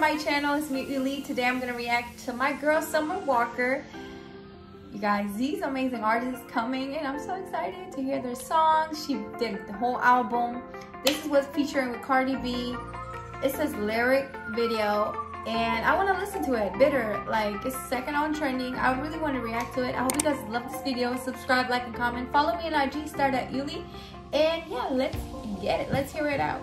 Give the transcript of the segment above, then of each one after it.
my channel. It's me, Ylli. Today I'm going to react to my girl, Summer Walker. You guys, these amazing artists coming and I'm so excited to hear their songs. She did the whole album. This is what's featuring with Cardi B. It says lyric video and I want to listen to it. Bitter, like it's second on trending. I really want to react to it. I hope you guys love this video. Subscribe, like, and comment. Follow me on IG, start at Ylli. And yeah, let's get it. Let's hear it out.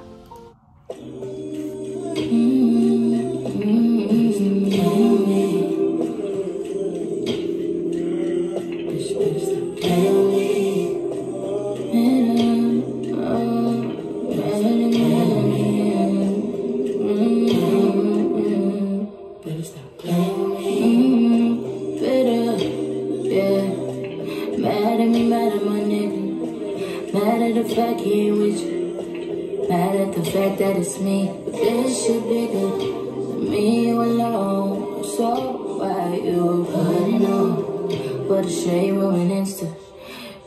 Mad at my nigga. Mad at the fact he ain't with you. Mad at the fact that it's me. This shit bigger me alone. So why you putting on? But a shade room Insta.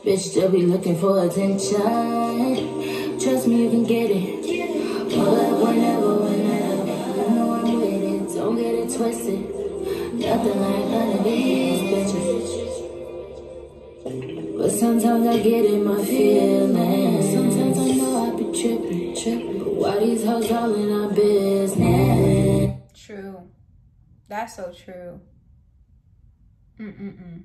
Bitch still be looking for attention. Trust me, you can get it. But whenever, whenever, you know I'm with it. Don't get it twisted. Nothing like none of these bitches. Sometimes I get in my feelings. Sometimes I know I be tripping, tripping. But why these hoes all in our business? True. That's so true. Mm-mm-mm.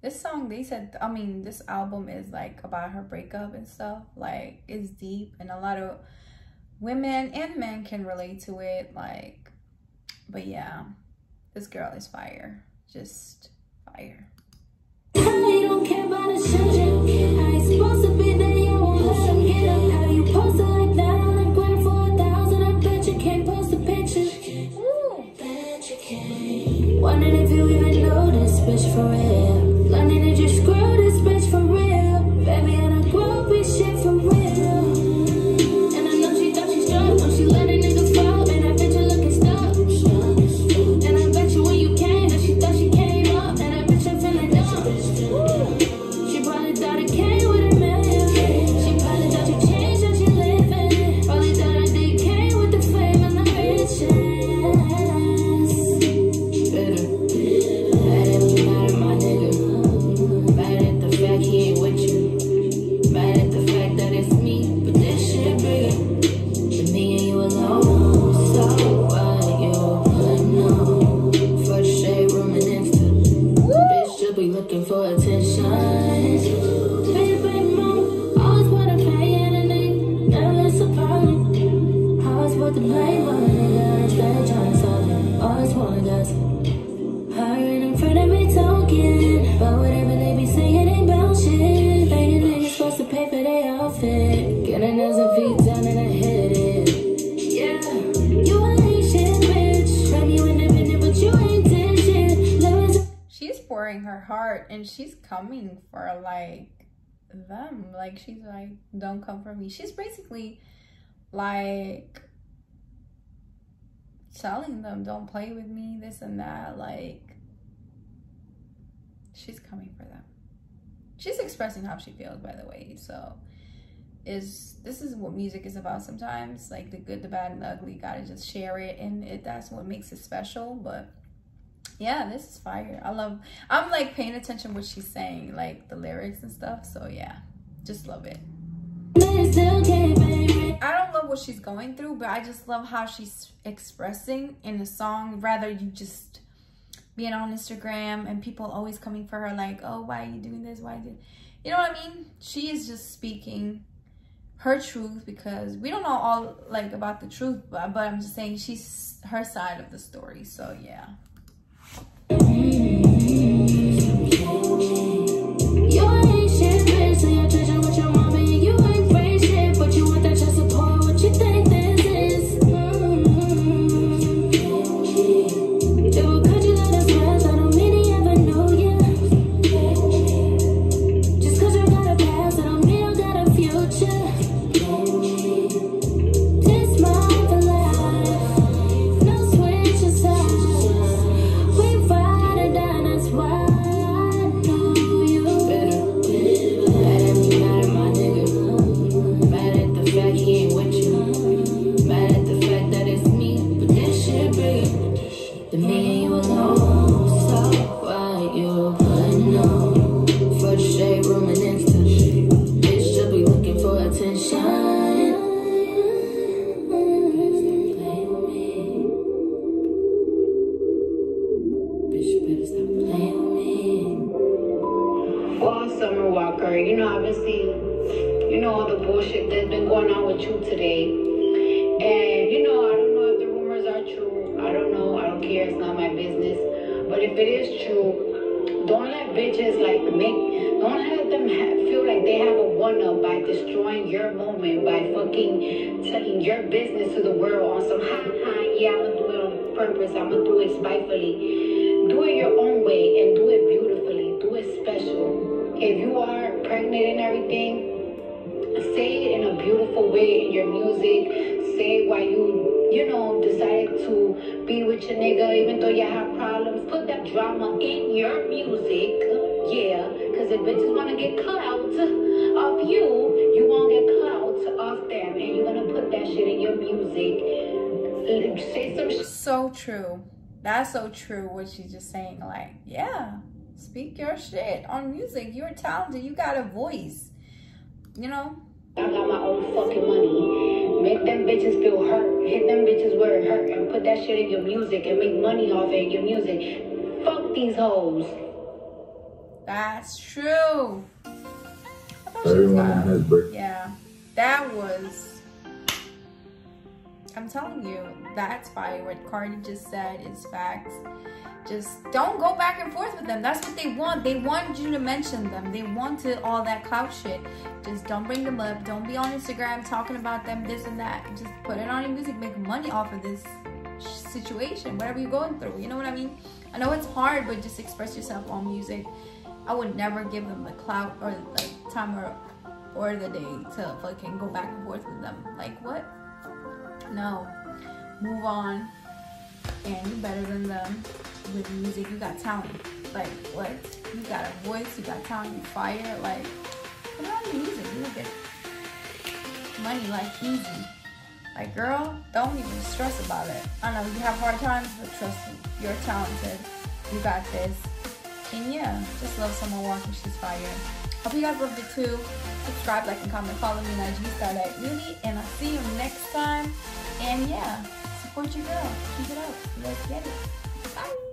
This song, they said, I mean, this album is like about her breakup and stuff. Like, it's deep and a lot of women and men can relate to it. Like, but yeah, this girl is fire. Just fire. I don't care about the children. She's coming for like them. Like she's like, don't come for me. She's basically like telling them, don't play with me, this and that. Like she's coming for them. She's expressing how she feels, by the way. So is this is what music is about sometimes like the good the bad and the ugly gotta just share it and it that's what makes it special but yeah this is fire. I love i'm like paying attention what she's saying like the lyrics and stuff so yeah. Just love it. I don't love what she's going through but i just love how she's expressing in the song rather you just being on instagram and people always coming for her like oh why are you doing this? Why did you know what i mean? She is just speaking her truth because we don't know all like about the truth but, but i'm just saying she's her side of the story so yeah You ain't you know all the bullshit that's been going on with you today. And, you know, I don't know if the rumors are true. I don't know. I don't care. It's not my business. But if it is true, don't let bitches, like, make, don't let them ha- feel like they have a one-up by destroying your moment, by fucking telling your business to the world on some, ha, ha, yeah, I'm gonna do it on purpose. I'm gonna do it spitefully. Do it your own way and do it beautifully. Do it special. If you are pregnant and everything, beautiful way in your music. Say why you, you know, decided to be with your nigga even though you have problems. Put that drama in your music. Yeah, because if bitches want to get clout off you, you won't get clout off them. And you're going to put that shit in your music. Say some shit. So true. That's so true what she's just saying. Like, yeah, speak your shit on music. You're talented. You got a voice. You know? I got my own fucking money. Make them bitches feel hurt. Hit them bitches where it hurt. And put that shit in your music and make money off it in your music. Fuck these hoes. That's true. I thought she was Everyone gonna- has. Yeah, that was. I'm telling you, that's why What Cardi just said is facts. Just don't go back and forth with them. That's what they want. They want you to mention them. They wanted all that clout shit. Just don't bring them up. Don't be on Instagram talking about them, this and that. Just put it on your music. Make money off of this situation, whatever you're going through. You know what I mean? I know it's hard, but just express yourself on music. I would never give them the clout or like time or or the day to fucking go back and forth with them. Like what? No. Move on. And you're better than them with music. You got talent. Like what? You got a voice. You got talent. You fire. Like put on music. You get money like easy. Like girl, don't even stress about it. I know you have hard times, but trust me, you're talented. You got this. And yeah, just love Summer Walker. She's fire. Hope you guys loved it too. Subscribe, like, and comment. Follow me on IG Starlight Uni. And I'll see you next time. And yeah, support your girl. Keep it up. Let's get it. Bye.